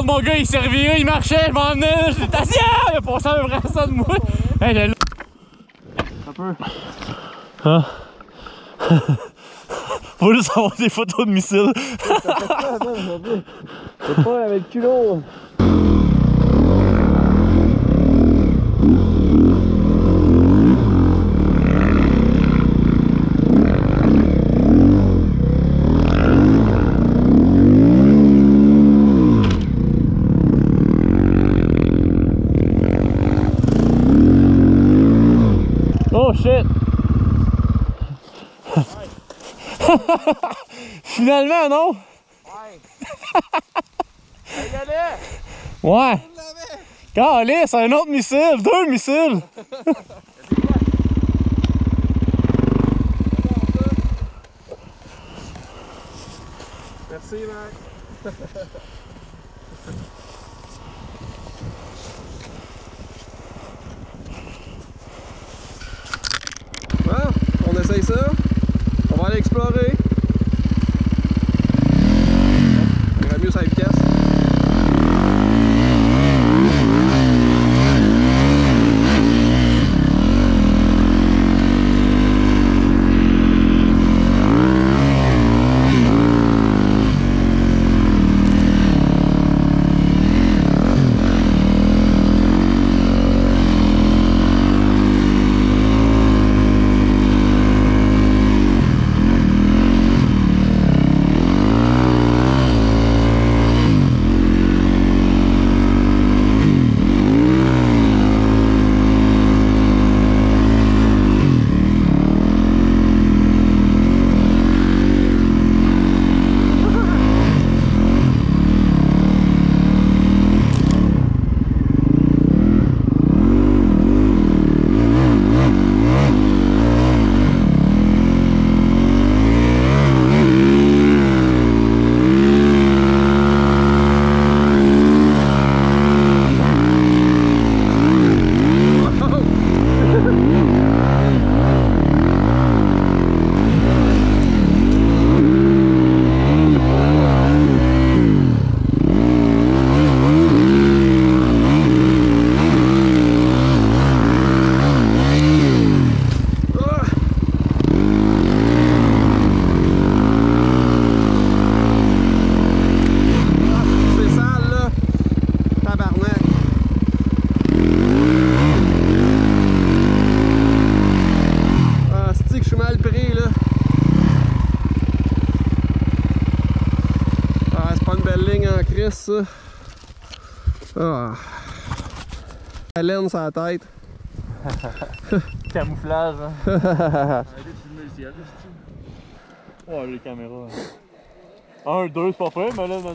Mon gars, il s'est reviré, il marchait, je m'en venais, j'étais assis, il a passé un vrai ça de moi. Hey, là, Un peu. Ah. Faut juste avoir des photos de missiles. C'est pas avec le culot. Oh shit! Finalement, non? Ouais! Calé, c'est un autre missile! Deux missiles! Merci, Mac. Bon, on essaye ça. Va aller explorer. On irait mieux sa vitesse. Ah, C'est sale là. Tabarnak. Ah, c'est que je suis mal pris là. Ah, c'est pas une belle ligne en crise ça. Ah. La laine sur la tête. Camouflage, hein. Oh, les caméras. Un, deux, c'est pas prêt, mais là,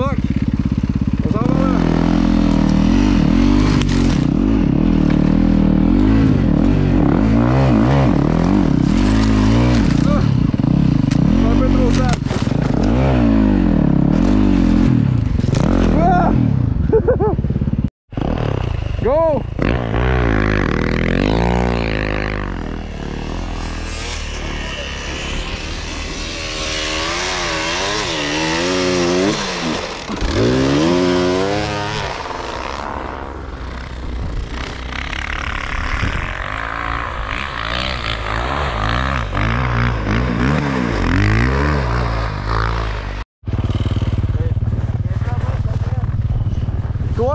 Oh, fuck! On s'en va là. Ah! C'est un peu trop sale. Ah! Go!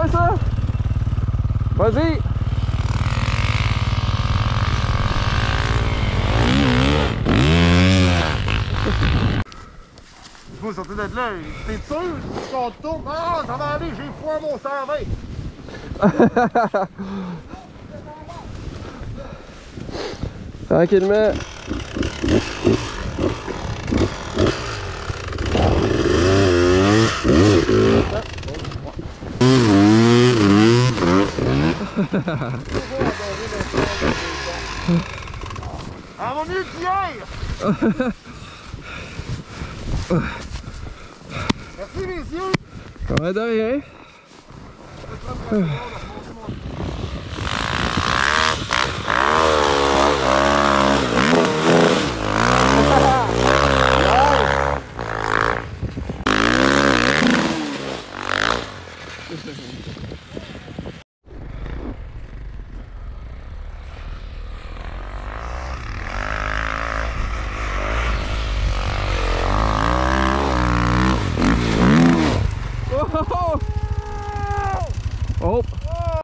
Quoi ça? Vas-y! Il faut sortir de là. T'es sûr? Quand on tourne, ah, ça va aller, j'ai foi à mon 120. Tranquillement. Ah, mon mieux qu'hier! Merci, messieurs! Ouais, de rien.